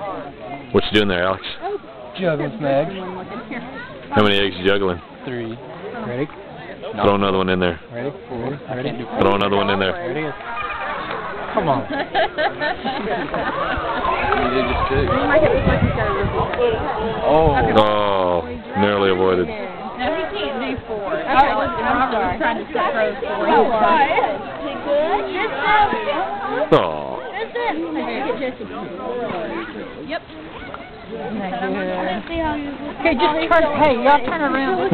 What you doing there, Alex? Juggling some eggs. How many eggs you juggling? Three. Ready? Throw another one in there. Ready? Ready? Ready? Throw another one in there. Ready? Come on. Oh. Oh, narrowly avoided. No, he can't do four. Okay, I'm sorry. trying to set those for you. Oh. Yep. Okay, just turn, hey, y'all turn around.